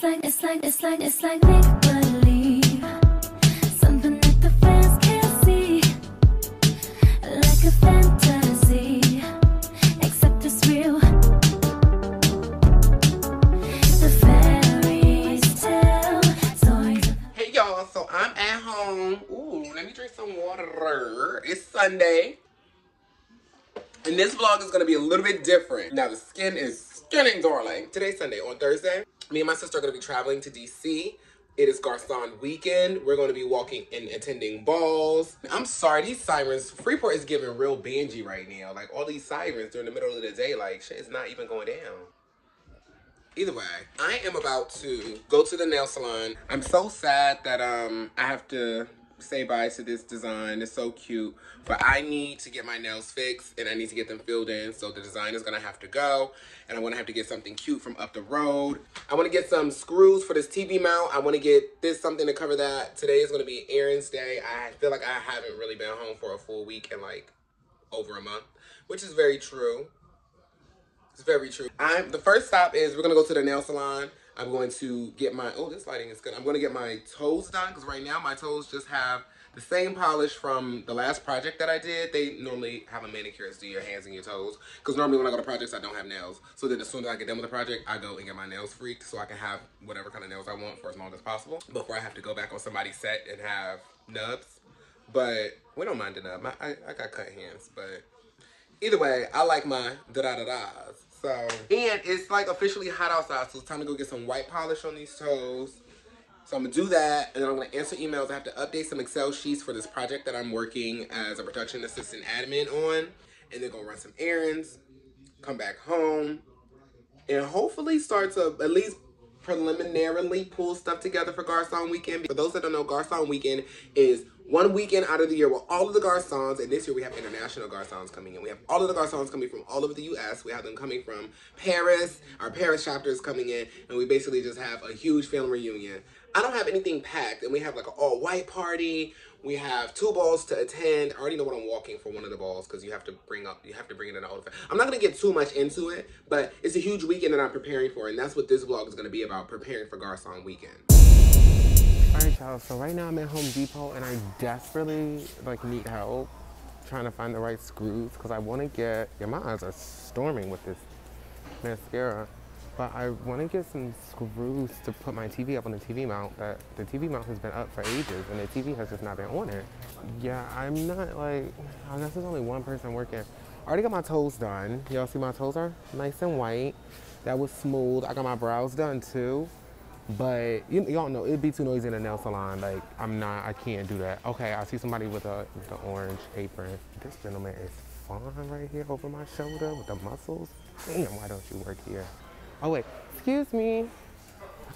It's like, it's like, it's like, it's like make believe. Something that the fans can't see. Like a fantasy. Except it's real. The fairies tell stories Hey y'all, so I'm at home. Ooh, let me drink some water. It's Sunday. And this vlog is gonna be a little bit different. Now the skin is skinning, darling. Today's Sunday. On Thursday, me and my sister are gonna be traveling to DC. It is Garcon weekend. We're gonna be walking and attending balls. I'm sorry, these sirens, Freeport is giving real bangy right now. Like all these sirens during the middle of the day, like shit is not even going down. Either way, I am about to go to the nail salon. I'm so sad that um I have to say bye to this design. It's so cute. But I need to get my nails fixed and I need to get them filled in. So the design is gonna have to go. And I'm gonna have to get something cute from up the road. I wanna get some screws for this TV mount. I wanna get this something to cover that. Today is gonna be Aaron's day. I feel like I haven't really been home for a full week in like over a month, which is very true. It's very true. I'm the first stop is we're gonna go to the nail salon. I'm going to get my oh this lighting is good. I'm gonna get my toes done because right now my toes just have the same polish from the last project that I did. They normally have a manicurist do your hands and your toes because normally when I go to projects I don't have nails. So then as soon as I get done with the project, I go and get my nails freaked so I can have whatever kind of nails I want for as long as possible before I have to go back on somebody's set and have nubs. But we don't mind the nub. I, I, I got cut hands, but either way, I like my da da da da's. So, and it's like officially hot outside, so it's time to go get some white polish on these toes. So I'm gonna do that, and then I'm gonna answer emails. I have to update some Excel sheets for this project that I'm working as a production assistant admin on, and then go run some errands, come back home, and hopefully start to at least preliminarily pull stuff together for Garcon Weekend. For those that don't know, Garcon Weekend is one weekend out of the year where all of the Garcons, and this year we have international Garcons coming in. We have all of the Garcons coming from all over the U.S. We have them coming from Paris. Our Paris chapter is coming in, and we basically just have a huge family reunion. I don't have anything packed, and we have like an all-white party. We have two balls to attend. I already know what I'm walking for one of the balls because you have to bring up, you have to bring it in the outfit. I'm not gonna get too much into it, but it's a huge weekend that I'm preparing for, and that's what this vlog is gonna be about: preparing for Garcon weekend. All right, y'all. So right now I'm at Home Depot, and I desperately like need help trying to find the right screws because I want to get. Yeah, my eyes are storming with this mascara. But I want to get some screws to put my TV up on the TV mount. That the TV mount has been up for ages, and the TV has just not been on it. Yeah, I'm not like. I guess there's only one person working. I already got my toes done. Y'all see my toes are nice and white. That was smooth. I got my brows done too. But you, y'all know it'd be too noisy in a nail salon. Like I'm not, I can't do that. Okay, I see somebody with a with the orange apron. This gentleman is fine right here over my shoulder with the muscles. Damn, why don't you work here? Oh wait, excuse me.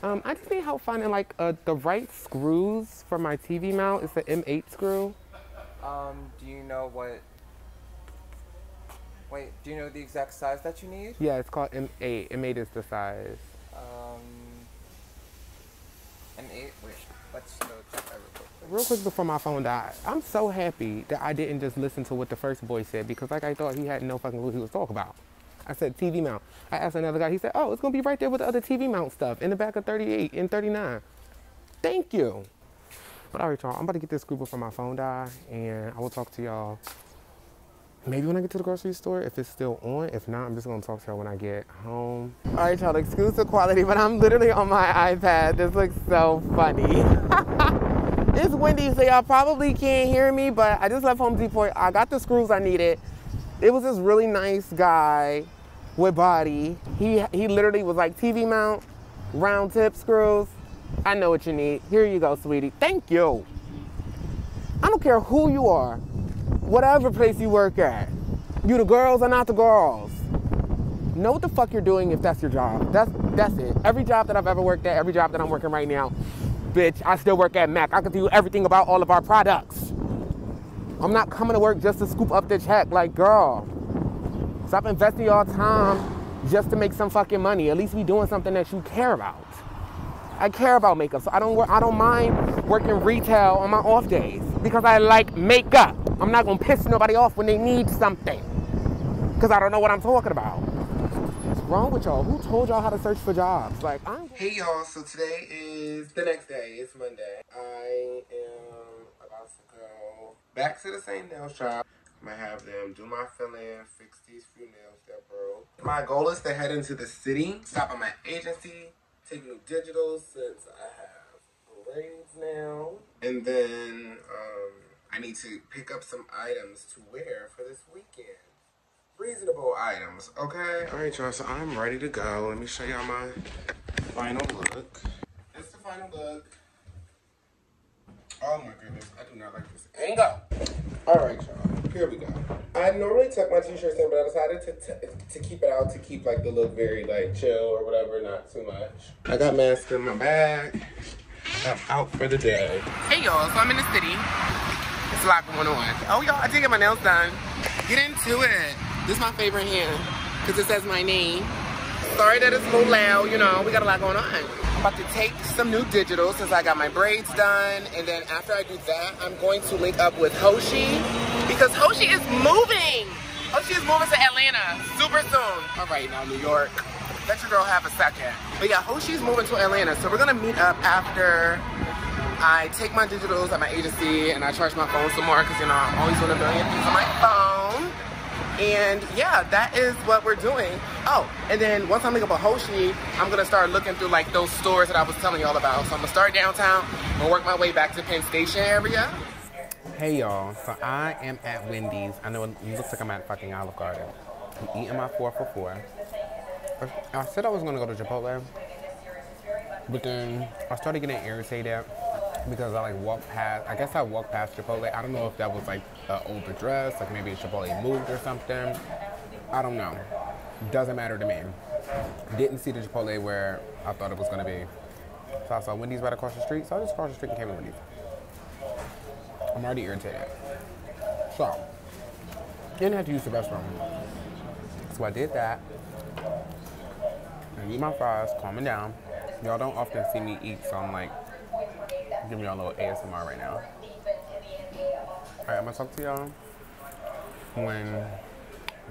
Um, I just need help finding like uh, the right screws for my TV mount. It's the M8 screw. Um, do you know what? Wait, do you know the exact size that you need? Yeah, it's called M8. M8 is the size. M8. Wait, let's go check that real quick. Real quick before my phone died, I'm so happy that I didn't just listen to what the first boy said because like I thought he had no fucking clue what he was talking about. I said TV mount. I asked another guy, he said, oh, it's gonna be right there with the other TV mount stuff in the back of 38 and 39. Thank you. But all right, y'all, I'm about to get this screw before my phone die and I will talk to y'all maybe when I get to the grocery store, if it's still on. If not, I'm just gonna talk to y'all when I get home. All right, y'all, excuse the quality, but I'm literally on my iPad. This looks so funny. it's windy, so y'all probably can't hear me, but I just left Home Depot. I got the screws I needed. It was this really nice guy with body. He, he literally was like, TV mount, round tip screws. I know what you need. Here you go, sweetie. Thank you. I don't care who you are whatever place you work at. You the girls are not the girls. Know what the fuck you're doing if that's your job. That's that's it. Every job that I've ever worked at, every job that I'm working right now, bitch, I still work at Mac. I can tell you everything about all of our products. I'm not coming to work just to scoop up the check. Like, girl, stop investing your time just to make some fucking money. At least be doing something that you care about. I care about makeup, so I don't I don't mind working retail on my off days because I like makeup. I'm not gonna piss nobody off when they need something because I don't know what I'm talking about. What's wrong with y'all? Who told y'all how to search for jobs? Like, I'm. Hey y'all, so today is the next day. It's Monday. I am about to go back to the same nail shop. I'm gonna have them do my fill-in, fix these few nails that broke. My goal is to head into the city, stop at my agency, take new digitals since I have braids now. And then I need to pick up some items to wear for this weekend. Reasonable items, okay? All right, y'all, so I'm ready to go. Let me show y'all my final look. This is the final look. Oh my goodness, I do not like this angle. All right, y'all, here we go. I normally tuck my t-shirts in, but I decided to, t- to keep it out to keep like the look very like chill or whatever, not too much. I got mask in my bag. I'm out for the day. Hey y'all, so I'm in the city. Going on. Oh y'all, I did get my nails done. Get into it. This is my favorite hand because it says my name. Sorry that it's a little loud, you know, we got a lot going on. I'm about to take some new digital since I got my braids done. And then after I do that, I'm going to link up with Hoshi because Hoshi is moving. Hoshi is moving to Atlanta super soon. All right, now New York, let your girl have a second. But yeah, Hoshi's moving to Atlanta. So we're gonna meet up after I take my digitals at my agency and I charge my phone some more because you know I'm always doing a million things on my phone. And yeah, that is what we're doing. Oh, and then once I make up a Hoshi, I'm gonna start looking through like those stores that I was telling y'all about. So I'm gonna start downtown and work my way back to Penn Station area. Hey y'all, so I am at Wendy's. I know it looks like I'm at fucking Olive Garden. I'm eating my four for four. I said I was gonna go to Chipotle, but then I started getting irritated because I like walked past. I guess I walked past Chipotle. I don't know if that was like an older dress, like maybe Chipotle moved or something. I don't know. Doesn't matter to me. Didn't see the Chipotle where I thought it was gonna be. So I saw Wendy's right across the street, so I just crossed the street and came to Wendy's. I'm already irritated. So, didn't have to use the restroom. So I did that. I eat my fries, calming down. Y'all don't often see me eat, so I'm like giving y'all a little ASMR right now. Alright, I'm gonna talk to y'all when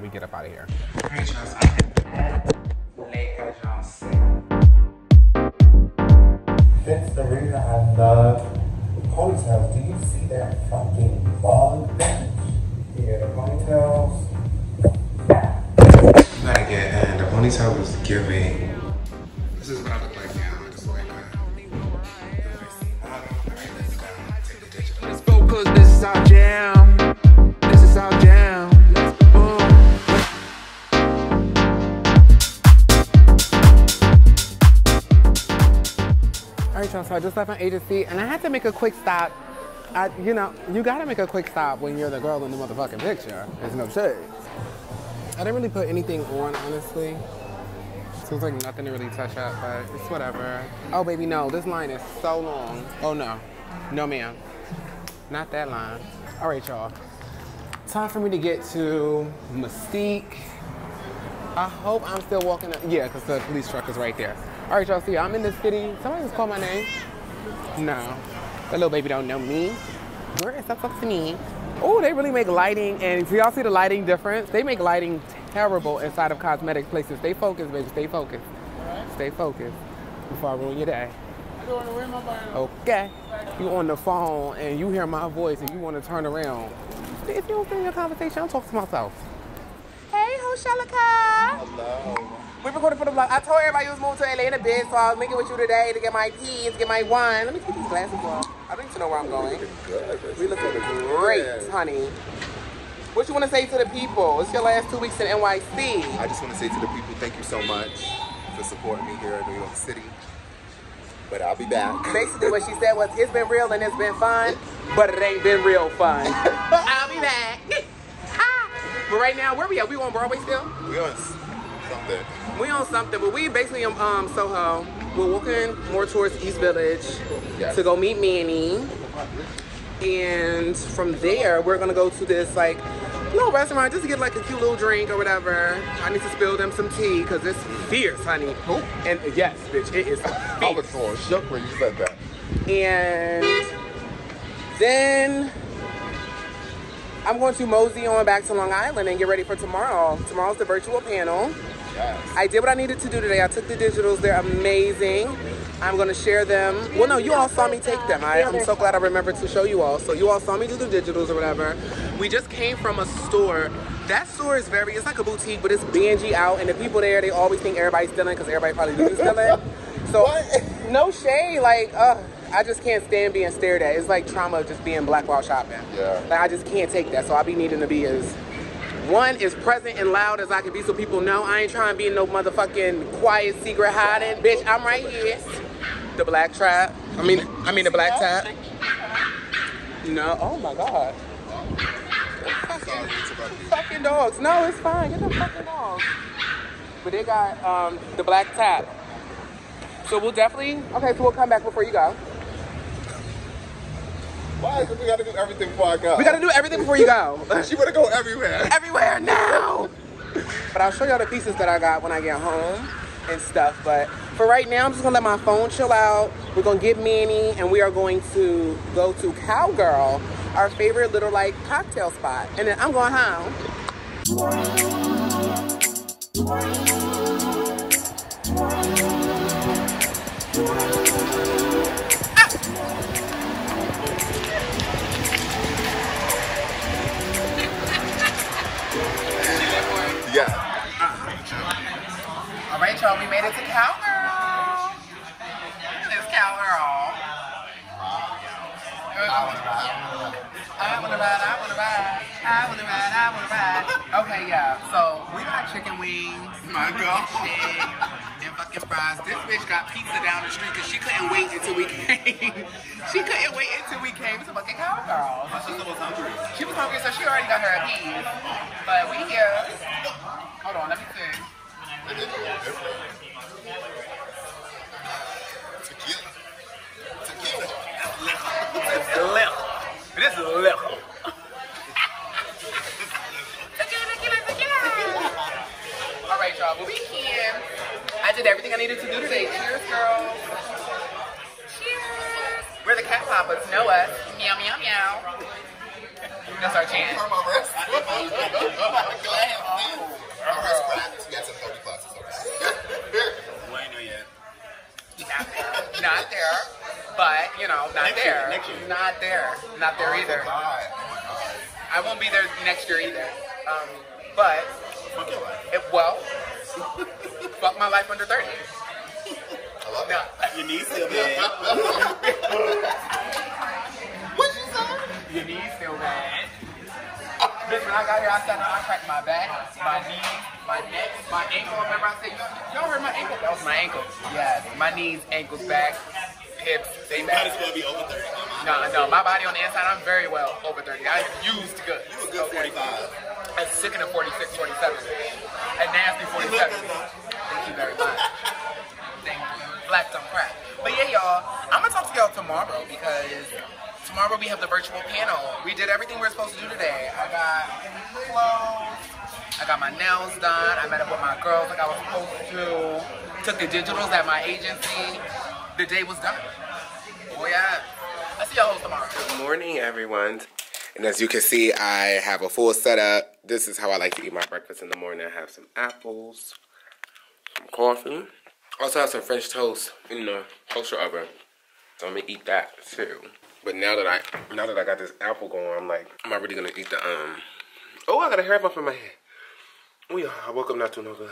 we get up out of here. That's the reason I love ponytails. Do you see that fucking agency and I had to make a quick stop. I, you know, you gotta make a quick stop when you're the girl in the motherfucking picture. There's no shade. I didn't really put anything on, honestly. Seems like nothing to really touch up, but it's whatever. Oh, baby, no, this line is so long. Oh, no. No, ma'am. Not that line. All right, y'all. Time for me to get to Mystique. I hope I'm still walking. Up. Yeah, because the police truck is right there. All right, y'all. See, I'm in the city. Somebody just called my name. No, that little baby don't know me. Where is that up to me? Oh, they really make lighting, and do y'all see the lighting difference? They make lighting terrible inside of cosmetic places. Stay focused, baby. Stay focused. Stay focused before I ruin your day. I don't want to ruin my phone. Okay. You on the phone and you hear my voice and you want to turn around. If you don't finish your conversation, I'll talk to myself. Hey, Hoshalaka. Hello. We recorded for the vlog. I told everybody you was moving to LA in a bitch, so I was linking with you today to get my keys, get my wine. Let me take these glasses off. I don't need to know where I'm going. We looking great, honey. What you want to say to the people? It's your last two weeks in NYC. I just want to say to the people, thank you so much for supporting me here in New York City. But I'll be back. Basically, what she said was, it's been real and it's been fun, but it ain't been real fun. I'll be back. Ah. but right now, where we at? We on Broadway still? We on something. We on something, but we basically in um, Soho. We're walking more towards East Village Yes. to go meet Manny. And from there, we're gonna go to this like little restaurant just to get like a cute little drink or whatever. I need to spill them some tea because it's fierce, honey. And yes, bitch, it is I was so shook when you said that. And then I'm going to mosey on back to Long Island and get ready for tomorrow. Tomorrow's the virtual panel. Yes. I did what I needed to do today. I took the digitals. They're amazing. I'm gonna share them. Well, no, you all saw me take them. I, I'm so glad I remembered to show you all. So you all saw me do the digitals or whatever. We just came from a store. That store is very, it's like a boutique, but it's bingy out. And the people there, they always think everybody's stealing because everybody probably do stealing. So, no shade. Like, uh, I just can't stand being stared at. It's like trauma of just being black while shopping. Yeah. Like, I just can't take that. So I'll be needing to be as one is present and loud as I can be so people know I ain't trying to be no motherfucking quiet secret hiding. Bitch, I'm right here. The black trap. I mean I mean the black tap. No, oh my god. Fucking dogs. No, it's fine. Get the fucking dogs. But they got um the black tap. So we'll definitely okay, so we'll come back before you go. Why is it we gotta do everything before I go? We gotta do everything before you go. She wanna go everywhere. everywhere now. But I'll show y'all the pieces that I got when I get home and stuff. But for right now, I'm just gonna let my phone chill out. We're gonna get Manny and we are going to go to Cowgirl, our favorite little like cocktail spot. And then I'm going home. Yeah. Made it to Cowgirl. It's Cowgirl. I wanna ride, I wanna ride, I wanna ride, I wanna ride. Okay, yeah. So we got chicken wings, my girl, and fucking fries. This bitch got pizza down the street because she couldn't wait until we came. she couldn't wait until we came to fucking Cowgirl. So she was hungry. She was hungry, so she already got her a piece. But we here. Hold on, let me see. Tequila. Tequila. This is liquor. This not there. Not there. Not there either. Bye. I won't be there next year either. Um, but, it, well, fuck my life under 30. I love No. Your knees still bad. What'd you say? Your knees still bad. Bitch, when I got here, I sat down, I cracked my back, my knee, my neck, my ankle. Remember I said, y'all heard my ankle? That was my ankle. Yes, my knees, ankles, back, hips, they Might as back. well be over 30. No, no, my body on the inside, I'm very well over 30. I used good. You a good 45. And sickening 46, 47. And nasty 47. Thank you very much. Thank you. Black don't crack. But yeah, y'all, I'm gonna talk to y'all tomorrow because tomorrow we have the virtual panel. We did everything we are supposed to do today. I got clothes. I got my nails done. I met up with my girls like I was supposed to. Took the digitals at my agency. The day was done. Oh yeah. See tomorrow. Good morning, everyone. And as you can see, I have a full setup. This is how I like to eat my breakfast in the morning. I have some apples, some coffee. Also have some French toast in the toaster oven. So I'm gonna eat that too. But now that I now that I got this apple going, I'm like, I'm already gonna eat the um Oh, I got a hair bump in my head. Oh yeah, I woke up not too long ago.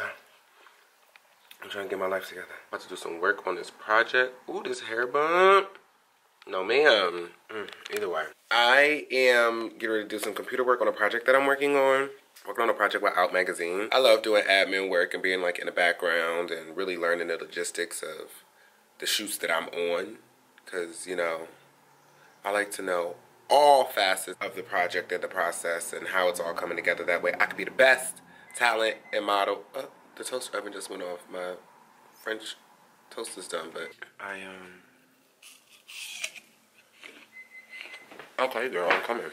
I'm trying to get my life together. About to do some work on this project. Ooh, this hair bump. No, ma'am. Mm, either way. I am getting ready to do some computer work on a project that I'm working on. Working on a project with Out Magazine. I love doing admin work and being like in the background and really learning the logistics of the shoots that I'm on. Because, you know, I like to know all facets of the project and the process and how it's all coming together. That way I can be the best talent and model. Uh, the toaster oven just went off. My French toast is done, but I, um... Okay, girl, I'm coming.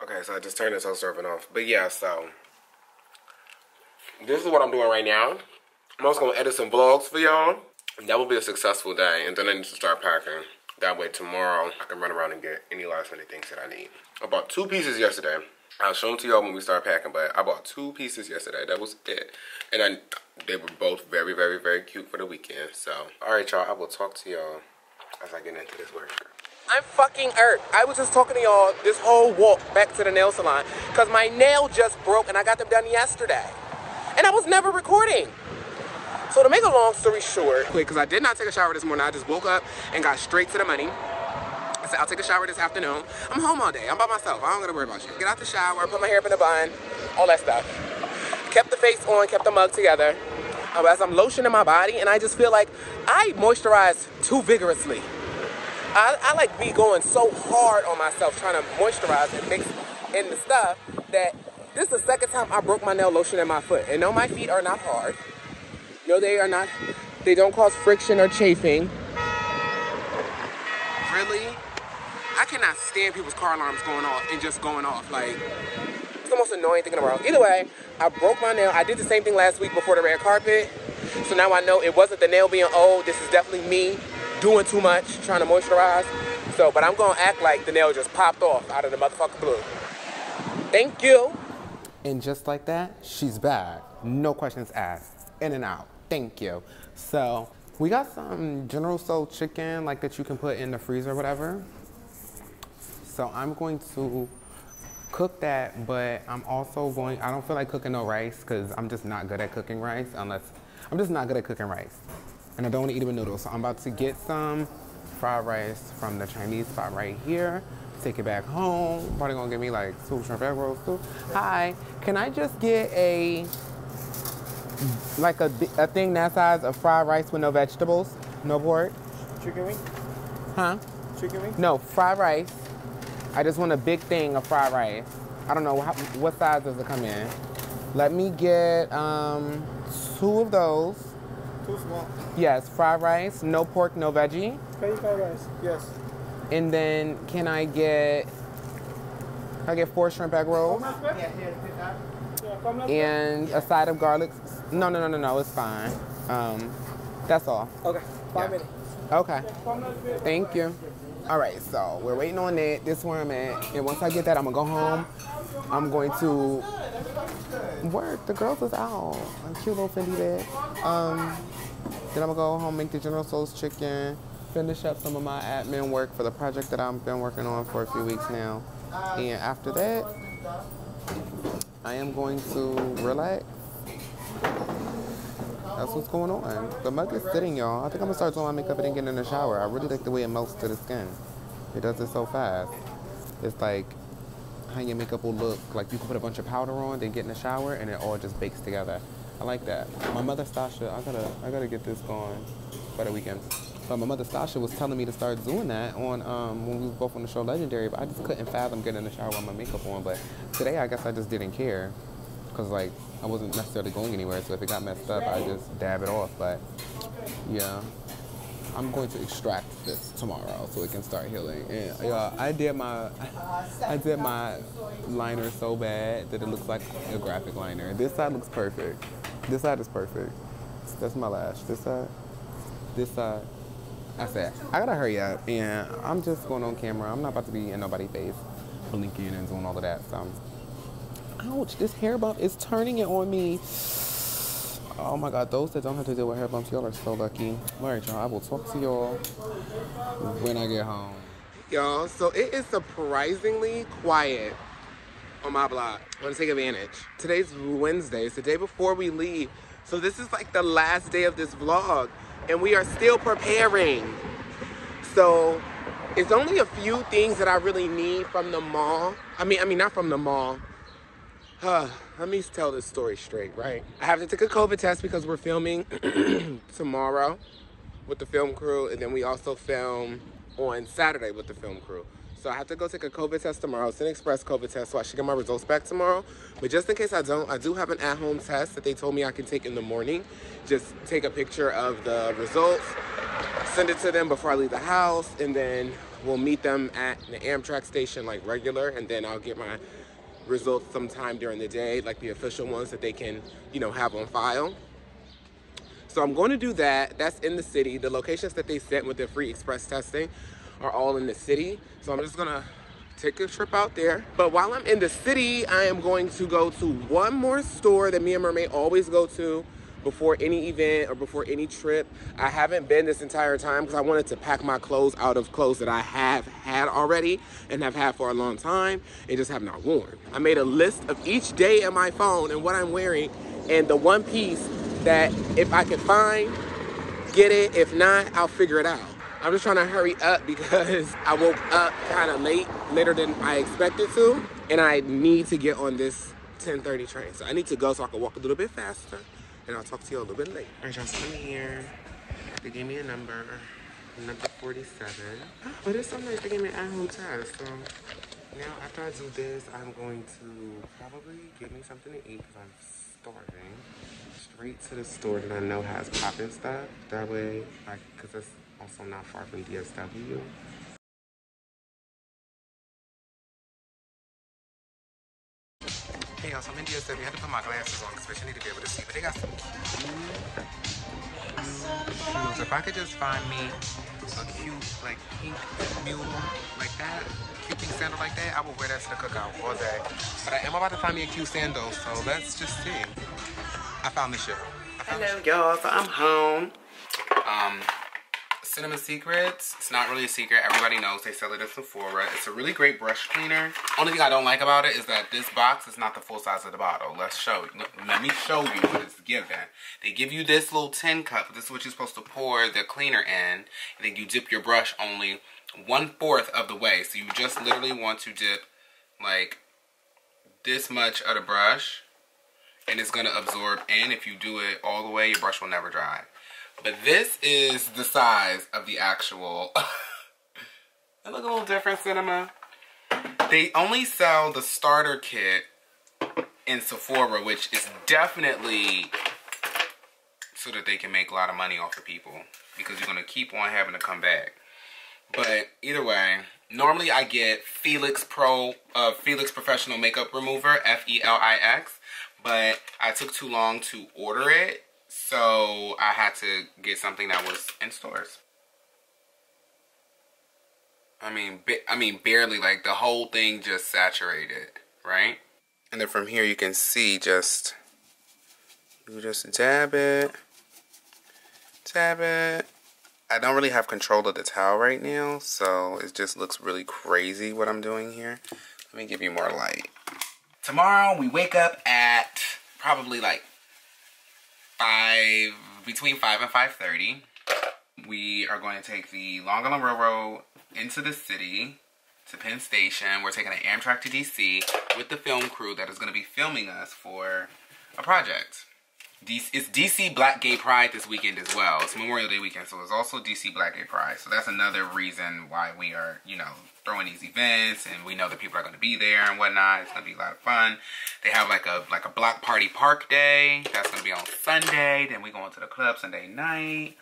Okay, so I just turned the toaster oven off. But yeah, so this is what I'm doing right now. I'm also gonna edit some vlogs for y'all. That will be a successful day, and then I need to start packing. That way tomorrow I can run around and get any last minute things that I need. I bought two pieces yesterday. I'll show them to y'all when we start packing, but I bought two pieces yesterday. That was it. And I, they were both very, very, very cute for the weekend. So, all right, y'all. I will talk to y'all as I get into this work. I'm fucking irked. I was just talking to y'all this whole walk back to the nail salon because my nail just broke and I got them done yesterday. And I was never recording. So to make a long story short, because I did not take a shower this morning. I just woke up and got straight to the money. I said, I'll take a shower this afternoon. I'm home all day. I'm by myself. I don't gotta worry about you. Get out the shower, put my hair up in a bun, all that stuff. Kept the face on, kept the mug together. As I'm lotioning my body, and I just feel like I moisturize too vigorously. I, I like be going so hard on myself trying to moisturize and mix in the stuff that this is the second time I broke my nail lotion in my foot. And no, my feet are not hard. No, they are not. They don't cause friction or chafing. Really? I cannot stand people's car alarms going off and just going off. Like, it's the most annoying thing in the world. Either way, I broke my nail. I did the same thing last week before the red carpet. So now I know it wasn't the nail being old. This is definitely me doing too much, trying to moisturize. So, but I'm gonna act like the nail just popped off out of the motherfucking blue. Thank you. And just like that, she's back. No questions asked. In and out. Thank you. So we got some General Tso chicken, like that you can put in the freezer or whatever. So I'm going to cook that, but I'm also going, I don't feel like cooking no rice because I'm just not good at cooking rice unless, I'm just not good at cooking rice. And I don't want to eat it with noodles. So I'm about to get some fried rice from the Chinese spot right here. Take it back home. Probably gonna give me like two shrimp egg rolls too. Hi, can I just get a, like a, a thing that size of fried rice with no vegetables? No pork? Chicken wing? Huh? Chicken wing? No, fried rice. I just want a big thing of fried rice. I don't know how, what size does it come in. Let me get um, two of those. Too small. Yes, fried rice, no pork, no veggie. Can fried rice? Yes. And then can I get? Can I get four shrimp egg rolls and a side of garlic? No, no, no, no, no. It's fine. Um, that's all. Okay. Five Yeah. minutes. Okay. Thank you. All right, so we're waiting on that. This is where I'm at. And once I get that, I'm gonna go home. I'm going to work. The girls is out. A cute little Fendi bag. Um, then I'm gonna go home, make the General Tso's chicken, finish up some of my admin work for the project that I've been working on for a few weeks now. And after that, I am going to relax. That's what's going on. The mug is sitting, y'all. I think I'm gonna start doing my makeup and then get in the shower. I really like the way it melts to the skin. It does it so fast. It's like how your makeup will look. Like you can put a bunch of powder on, then get in the shower, and it all just bakes together. I like that. My mother Stasha, I gotta, I gotta get this going by the weekend. But my mother Stasha was telling me to start doing that on um, when we were both on the show Legendary, but I just couldn't fathom getting in the shower with my makeup on. But today, I guess I just didn't care because like I wasn't necessarily going anywhere. So if it got messed up, I just dab it off. But yeah, I'm going to extract this tomorrow so it can start healing. And yeah, I did my I did my liner so bad that it looks like a graphic liner. This side looks perfect. This side is perfect. That's my lash. This side. This side. I said, I gotta hurry up, and I'm just going on camera. I'm not about to be in nobody's face, blinking and doing all of that. So, ouch! This hair bump is turning it on me. Oh my God! Those that don't have to deal with hair bumps, y'all are so lucky. All right, y'all. I will talk to y'all when I get home. Y'all, so it is surprisingly quiet on my block. I want to take advantage. Today's Wednesday. It's the day before we leave. So this is like the last day of this vlog. And we are still preparing. So it's only a few things that I really need from the mall. I mean, I mean not from the mall. Uh, let me tell this story straight, right? I have to take a COVID test because we're filming tomorrow with the film crew, and then we also film on Saturday with the film crew. So I have to go take a COVID test tomorrow. It's an express COVID test, so I should get my results back tomorrow. But just in case I don't, I do have an at-home test that they told me I can take in the morning. Just take a picture of the results, send it to them before I leave the house, and then we'll meet them at the Amtrak station like regular, and then I'll get my results sometime during the day, like the official ones that they can, you know, have on file. So I'm going to do that. That's in the city. The locations that they sent with the free express testing are all in the city. So I'm just gonna take a trip out there. But while I'm in the city, I am going to go to one more store that me and Mermaid always go to before any event or before any trip. I haven't been this entire time because I wanted to pack my clothes out of clothes that I have had already and have had for a long time and just have not worn. I made a list of each day in my phone and what I'm wearing and the one piece that if I can find, get it. If not, I'll figure it out. I'm just trying to hurry up because I woke up kind of late, later than I expected to, and I need to get on this 10:30 train. So I need to go so I can walk a little bit faster, and I'll talk to you a little bit later. Right, y'all, so here. They gave me a number, number 47. Ah, but it's so nice. They gave me an at-home test. So now after I do this, I'm going to probably get me something to eat because I'm starving. Straight to the store that I know has poppin' stuff. That way, like, because it's also not far from DSW. Hey y'all, so I'm in had to put my glasses on need to be able to see. But they got some cute shoes. If I could just find me a cute, like, pink mule like that, cute pink sandal like that, I will wear that to the cookout all day. But I am about to find me a cute sandal, so let's just see. I found this shit. Hello, y'all. So I'm home. Um, Cinema Secrets. It's not really a secret. Everybody knows they sell it at Sephora. It's a really great brush cleaner. Only thing I don't like about it is that this box is not the full size of the bottle. Let's show you. Let me show you what it's given. They give you this little tin cup. This is what you're supposed to pour the cleaner in. And then you dip your brush only one fourth of the way. So you just literally want to dip like this much of the brush and it's gonna absorb in. If you do it all the way, your brush will never dry. But this is the size of the actual. it look a little different, Cinema. They only sell the starter kit in Sephora, which is definitely so that they can make a lot of money off of people because you're gonna keep on having to come back. But either way, normally I get Felix Pro, uh, Felix Professional Makeup Remover, F-E-L-I-X, but I took too long to order it, so I had to get something that was in stores. I mean, I mean, barely, like the whole thing just saturated, right? And then from here you can see just, you just dab it, dab it. I don't really have control of the towel right now, so it just looks really crazy what I'm doing here. Let me give you more light. Tomorrow we wake up at probably like 5, between 5 and 5.30. We are going to take the Long Island Railroad into the city to Penn Station. We're taking an Amtrak to DC with the film crew that is going to be filming us for a project. It's DC Black Gay Pride this weekend as well. It's Memorial Day weekend, so it's also DC Black Gay Pride. So that's another reason why we are, you know, throwing these events, and we know that people are going to be there and whatnot. It's going to be a lot of fun. They have like a like a block party park day. That's going to be on Sunday. Then we go into the club Sunday night.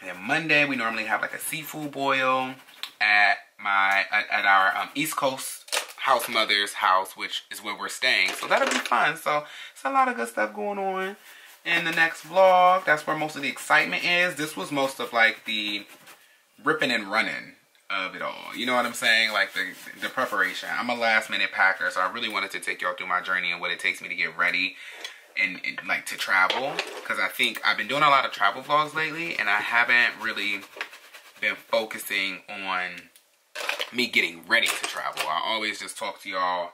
And then Monday we normally have like a seafood boil at my at, at our um, East Coast house mother's house, which is where we're staying. So that'll be fun. So it's a lot of good stuff going on in the next vlog. That's where most of the excitement is. This was most of like the ripping and running of it all. You know what I'm saying? Like the the preparation. I'm a last minute packer, so I really wanted to take y'all through my journey and what it takes me to get ready and, and like to travel. Because I think I've been doing a lot of travel vlogs lately, and I haven't really been focusing on me getting ready to travel. I always just talk to y'all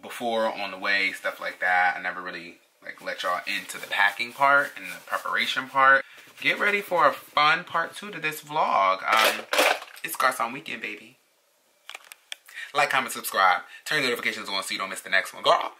before on the way, stuff like that. I never really like let y'all into the packing part and the preparation part. Get ready for a fun part two to this vlog. Um, it's Garcon Weekend, baby. Like, comment, subscribe. Turn notifications on so you don't miss the next one. Girl.